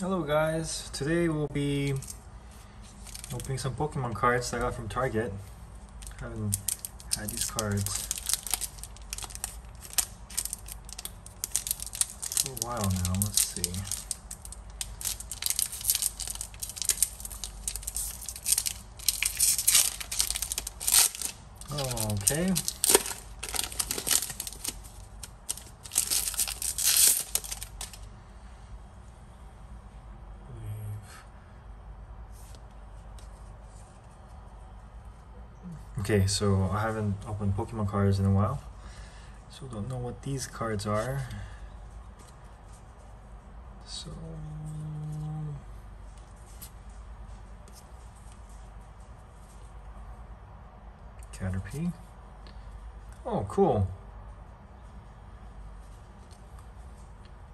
Hello guys, today we'll be opening some Pokemon cards that I got from Target. haven't had these cards for a while now, let's see. Oh, okay. Okay, so I haven't opened Pokemon cards in a while, so don't know what these cards are. So Caterpie. Oh, cool.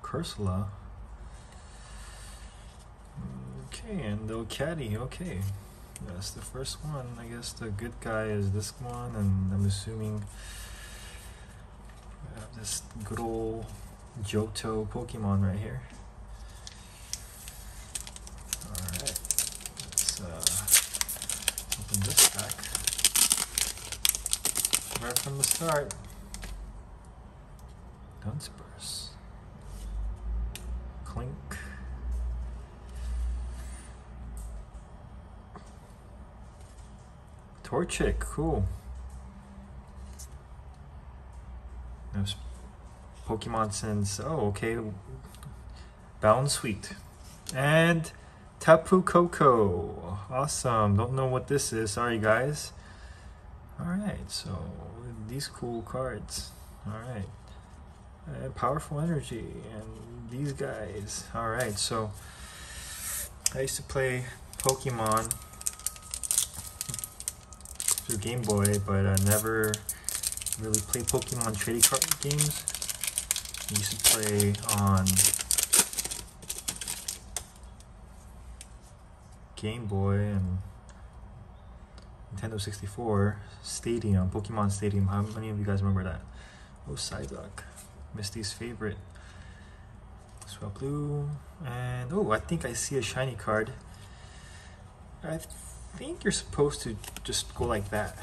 Cursola. Okay, and the Caddy, okay. That's the first one. I guess the good guy is this one, and I'm assuming we have this good old Johto Pokemon right here. Alright, let's uh, open this pack. Right from the start. Dunsparce. Klink. Torchic, cool. There's Pokemon since, oh, okay. Sweet. And Tapu Koko. Awesome. Don't know what this is. Sorry, guys. Alright, so these cool cards. Alright. Uh, powerful energy. And these guys. Alright, so I used to play Pokemon through Game Boy, but I never really played Pokemon trading card games. I used to play on Game Boy and Nintendo 64 Stadium, Pokemon Stadium. How many of you guys remember that? Oh, Psyduck, Misty's favorite. Swablu, and oh, I think I see a shiny card. I think you're supposed to just go like that.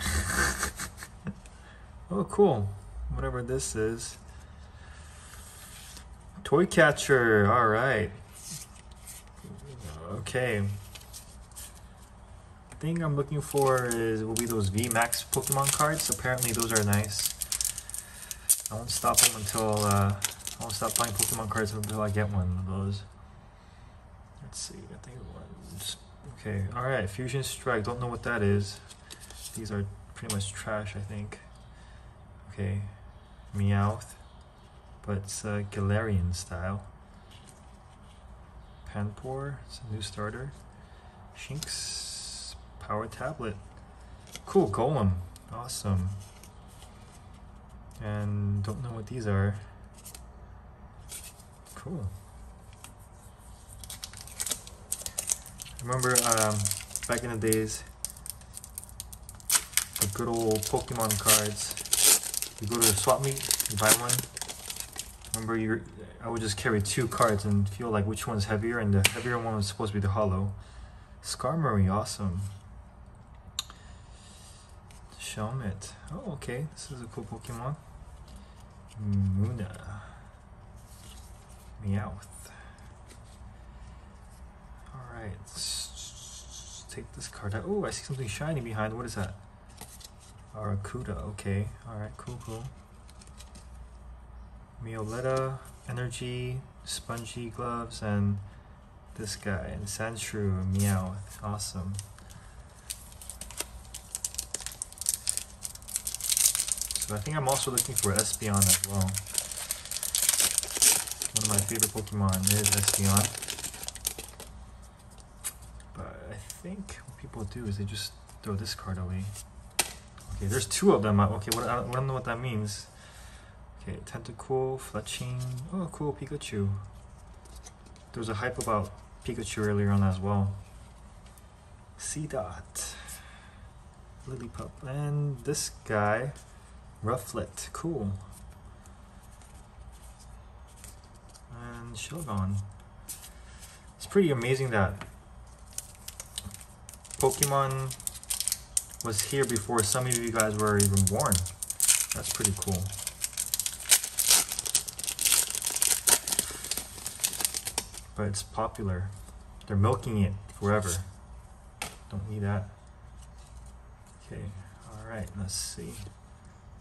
oh, cool. Whatever this is. Toy catcher. All right. Okay. Thing I'm looking for is will be those V Max Pokemon cards. Apparently those are nice. I won't stop them until uh, I won't stop buying Pokemon cards until I get one of those. Let's see. I think one. Okay, alright, Fusion Strike, don't know what that is. These are pretty much trash, I think. Okay, Meowth, but it's a Galarian style. Panpour, it's a new starter. Shinx, Power Tablet. Cool, Golem, awesome. And don't know what these are. Cool. Remember um, back in the days, the good old Pokemon cards. You go to the swap meet, you buy one. Remember, you I would just carry two cards and feel like which one's heavier, and the heavier one was supposed to be the holo. Skarmory, awesome. Shelmet. Oh, okay. This is a cool Pokemon. Munna. Meowth. Alright, take this card out. Oh, I see something shiny behind. What is that? Arrokuda, okay. Alright, cool, cool. Meloetta, Energy, Spongy Gloves, and this guy, and Sandshrew, Meow. Awesome. So I think I'm also looking for Espeon as well. One of my favorite Pokemon is Espeon think what people do is they just throw this card away. Okay, there's two of them. Uh, okay, what, I don't know what that means. Okay, Tentacool, Fletchling. Oh, cool, Pikachu. There was a hype about Pikachu earlier on as well. Seedot. Lillipup. And this guy, Rufflet. Cool. And Shelgon. It's pretty amazing that Pokemon was here before some of you guys were even born. That's pretty cool. But it's popular. They're milking it forever. Don't need that. Okay, alright, let's see.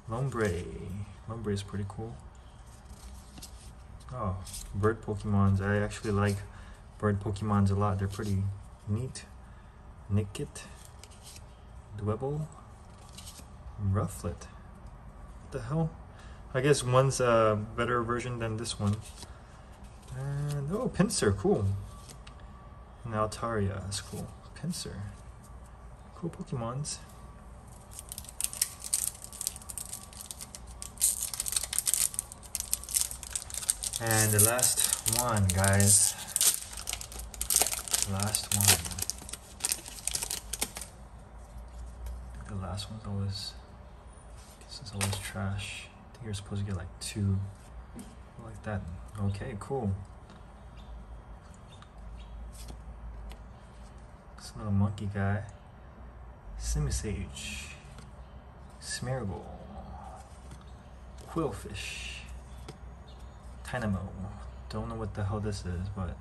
Lombre. Lombre is pretty cool. Oh, bird Pokemons. I actually like bird Pokemons a lot. They're pretty neat. Nickit. Dwebble. Rufflet. What the hell? I guess one's a better version than this one. And, oh, Pinsir, cool. And Altaria, that's cool. Pinsir. Cool Pokemons. And the last one, guys. Last one. The last one's always. This is always trash. I think you're supposed to get like two. Like that. Okay, cool. This little monkey guy. Simisage. Smeargle. Qwilfish. Tynamo. Don't know what the hell this is, but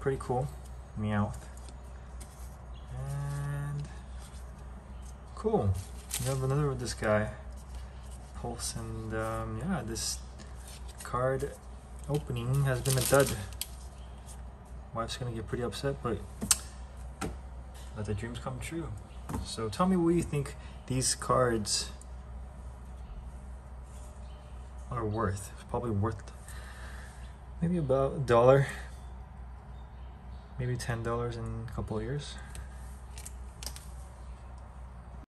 pretty cool. Meowth. Cool. We have another with this guy. Pulse and um, yeah, this card opening has been a dud. Wife's gonna get pretty upset, but let the dreams come true. So tell me what you think these cards are worth. It's probably worth maybe about a dollar maybe ten dollars in a couple of years